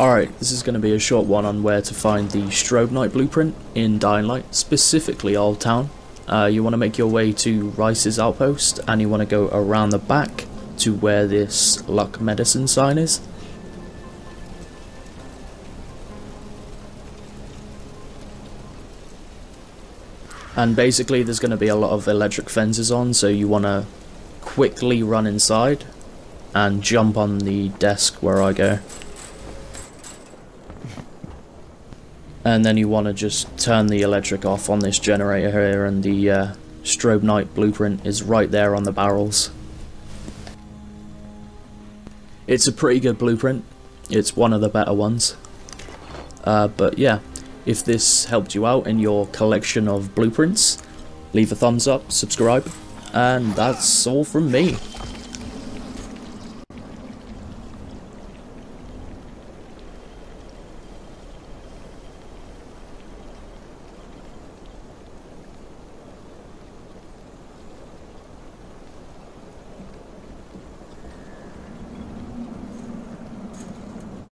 Alright, this is going to be a short one on where to find the Strobe Knight blueprint in Dying Light, specifically Old Town. Uh, you want to make your way to Rais's outpost and you want to go around the back to where this luck medicine sign is. And basically there's going to be a lot of electric fences on so you want to quickly run inside and jump on the desk where I go. And then you want to just turn the electric off on this generator here and the uh, Strobe Knight blueprint is right there on the barrels. It's a pretty good blueprint. It's one of the better ones. Uh, but yeah, if this helped you out in your collection of blueprints, leave a thumbs up, subscribe, and that's all from me.